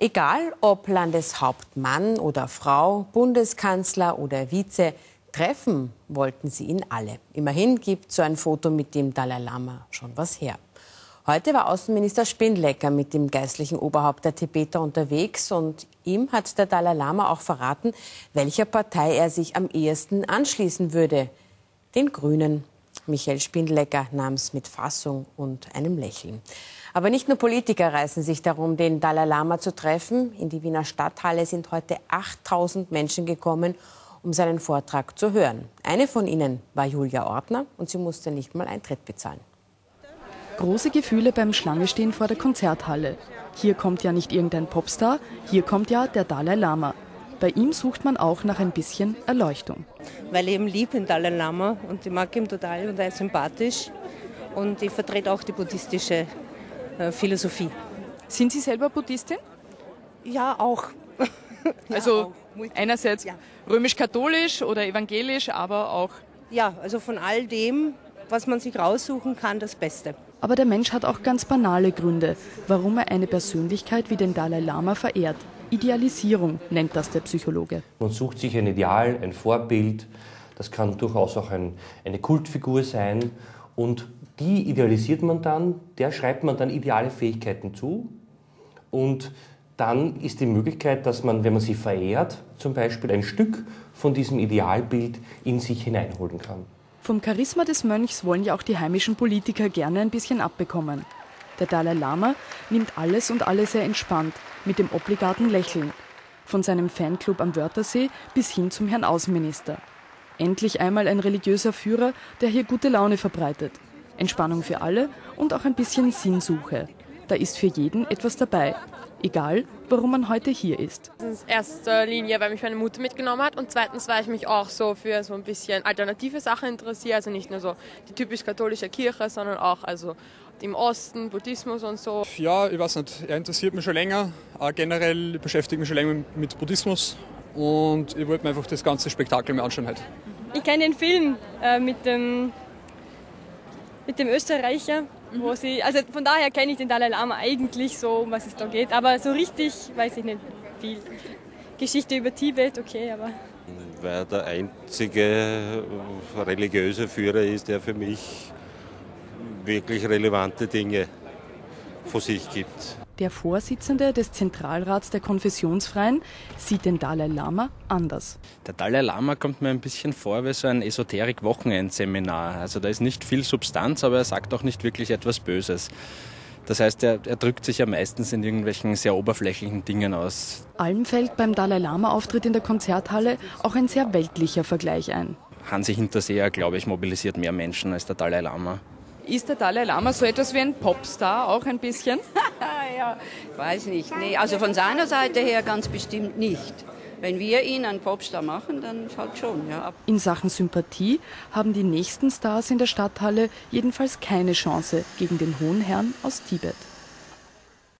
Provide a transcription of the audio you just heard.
Egal ob Landeshauptmann oder Frau, Bundeskanzler oder Vize, treffen wollten sie ihn alle. Immerhin gibt so ein Foto mit dem Dalai Lama schon was her. Heute war Außenminister Spindlecker mit dem geistlichen Oberhaupt der Tibeter unterwegs und ihm hat der Dalai Lama auch verraten, welcher Partei er sich am ehesten anschließen würde. Den Grünen. Michael Spindlecker nahm es mit Fassung und einem Lächeln. Aber nicht nur Politiker reißen sich darum, den Dalai Lama zu treffen. In die Wiener Stadthalle sind heute 8000 Menschen gekommen, um seinen Vortrag zu hören. Eine von ihnen war Julia Ortner und sie musste nicht mal Eintritt bezahlen. Große Gefühle beim Schlangestehen vor der Konzerthalle. Hier kommt ja nicht irgendein Popstar, hier kommt ja der Dalai Lama. Bei ihm sucht man auch nach ein bisschen Erleuchtung. Weil ich eben liebe den Dalai Lama und ich mag ihn total und er ist sympathisch. Und ich vertrete auch die buddhistische äh, Philosophie. Sind Sie selber Buddhistin? Ja, auch. Also ja, auch. einerseits ja. römisch-katholisch oder evangelisch, aber auch. Ja, also von all dem, was man sich raussuchen kann, das Beste. Aber der Mensch hat auch ganz banale Gründe, warum er eine Persönlichkeit wie den Dalai Lama verehrt. Idealisierung nennt das der Psychologe. Man sucht sich ein Ideal, ein Vorbild. Das kann durchaus auch ein, eine Kultfigur sein. Und die idealisiert man dann, der schreibt man dann ideale Fähigkeiten zu. Und dann ist die Möglichkeit, dass man, wenn man sie verehrt, zum Beispiel ein Stück von diesem Idealbild in sich hineinholen kann. Vom Charisma des Mönchs wollen ja auch die heimischen Politiker gerne ein bisschen abbekommen. Der Dalai Lama nimmt alles und alle sehr entspannt, mit dem obligaten Lächeln. Von seinem Fanclub am Wörthersee bis hin zum Herrn Außenminister. Endlich einmal ein religiöser Führer, der hier gute Laune verbreitet. Entspannung für alle und auch ein bisschen Sinnsuche. Da ist für jeden etwas dabei. Egal, warum man heute hier ist. In erster Linie, weil mich meine Mutter mitgenommen hat und zweitens, weil ich mich auch so für so ein bisschen alternative Sachen interessiere. Also nicht nur so die typisch katholische Kirche, sondern auch also im Osten, Buddhismus und so. Ja, ich weiß nicht, er interessiert mich schon länger. Auch generell beschäftige ich mich schon länger mit Buddhismus und ich wollte mir einfach das ganze Spektakel mir anschauen heute. Ich kenne den Film äh, mit dem mit dem Österreicher. Wo sie, also von daher kenne ich den Dalai Lama eigentlich so, um was es da geht, aber so richtig weiß ich nicht viel. Geschichte über Tibet, okay, aber. Weil er der einzige religiöse Führer ist, der für mich wirklich relevante Dinge vor sich gibt. Der Vorsitzende des Zentralrats der Konfessionsfreien sieht den Dalai Lama anders. Der Dalai Lama kommt mir ein bisschen vor wie so ein Esoterik-Wochenendseminar. Also da ist nicht viel Substanz, aber er sagt auch nicht wirklich etwas Böses. Das heißt, er, er, drückt sich ja meistens in irgendwelchen sehr oberflächlichen Dingen aus. Allem fällt beim Dalai Lama-Auftritt in der Konzerthalle auch ein sehr weltlicher Vergleich ein. Hansi Hinterseher, glaube ich, mobilisiert mehr Menschen als der Dalai Lama. Ist der Dalai Lama so etwas wie ein Popstar, auch ein bisschen? ja, weiß nicht. Nee, also von seiner Seite her ganz bestimmt nicht. Wenn wir ihn einen Popstar machen, dann halt schon, ja. In Sachen Sympathie haben die nächsten Stars in der Stadthalle jedenfalls keine Chance gegen den hohen Herrn aus Tibet.